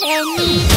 Jenny.